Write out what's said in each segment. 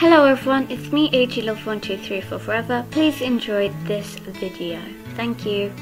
Hello everyone, it's me AG Love 123 Forever. Please enjoy this video. Thank you.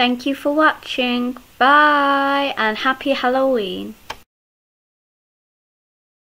Thank you for watching. Bye and happy Halloween.